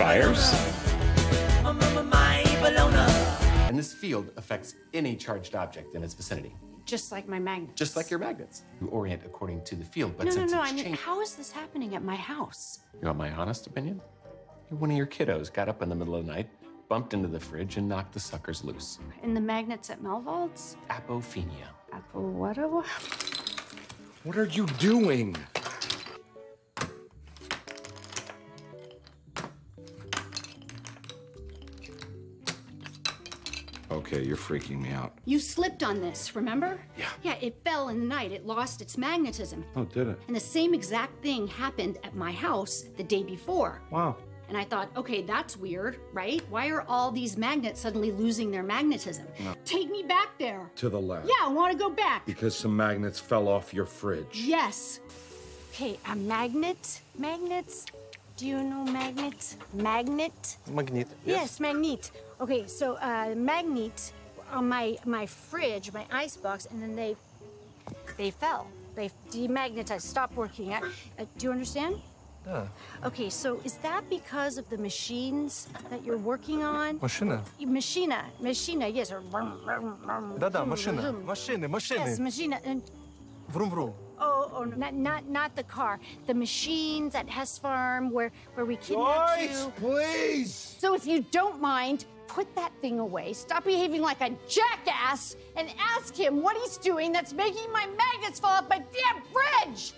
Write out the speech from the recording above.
tires. My Bologna. And this field affects any charged object in its vicinity, Just like my magnet. just like your magnets. You orient according to the field, but No, no, since no. it's I mean, changed- how is this happening at my house? You want my honest opinion? One of your kiddos got up in the middle of the night, bumped into the fridge, and knocked the suckers loose. In the magnets at Melvald's? Apophenia. Apple what? a what? What are you doing? Okay, you're freaking me out. You slipped on this, remember? Yeah. Yeah, it fell in the night. It lost its magnetism. Oh, did it? And the same exact thing happened at my house the day before. Wow. And I thought, okay, that's weird, right? Why are all these magnets suddenly losing their magnetism? Take me back there. To the lab. Yeah, I want to go back. Because some magnets fell off your fridge. Yes. Okay, a magnet? Magnets? Do you know magnet? Magnet? Magnet. Yes, magnet. Okay, so uh, magnet on my my fridge, my ice box, and then they they fell. They demagnetized, stopped working. Uh, uh, do you understand? Yeah. Okay, so is that because of the machines that you're working on? Машина. Machina, machina, yes. or- Да-да, машина. Машины, Yes, машины. machina. And Vroom-vroom. Oh, oh, no, not not not the car. The machines at Hess Farm where where we kidnapped you. please! So if you don't mind, put that thing away. Stop behaving like a jackass and ask him what he's doing that's making my magnets fall off my damn fridge.